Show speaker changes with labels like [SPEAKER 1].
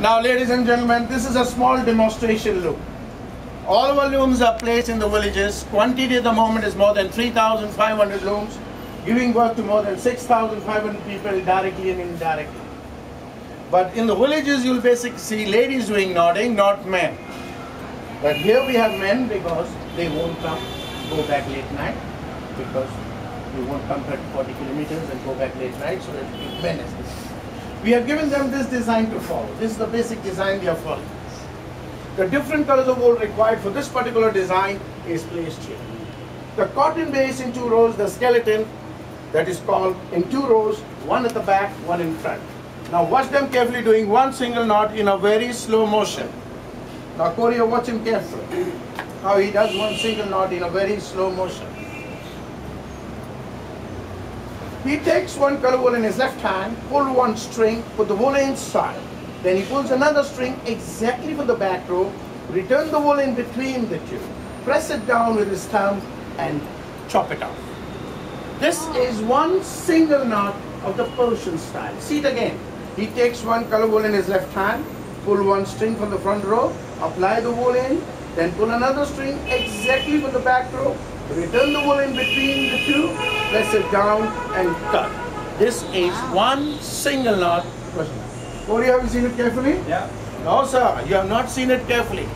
[SPEAKER 1] Now, ladies and gentlemen, this is a small demonstration loom. All our looms are placed in the villages. Quantity at the moment is more than 3,500 looms, giving work to more than 6,500 people directly and indirectly. But in the villages, you'll basically see ladies doing knotting, not men. But here we have men because they won't come, go back late night, because you won't come 30, 40 kilometers and go back late night, so men is this. We have given them this design to follow. This is the basic design they are following. The different colors of wool required for this particular design is placed here. The cotton base in two rows, the skeleton that is called in two rows, one at the back, one in front. Now watch them carefully doing one single knot in a very slow motion. Now Corey, watch him carefully. How he does one single knot in a very slow motion. He takes one color wool in his left hand, pull one string, put the wool inside. Then he pulls another string exactly for the back row, return the wool in between the two, press it down with his thumb and chop it off. This is one single knot of the Persian style. See it again. He takes one color wool in his left hand, pull one string from the front row, apply the wool in, then pull another string exactly for the back row, return the wool in between the two, press it down and cut. This is one single knot. Corey, have you seen it carefully?
[SPEAKER 2] Yeah.
[SPEAKER 1] No, sir, you have not seen it carefully.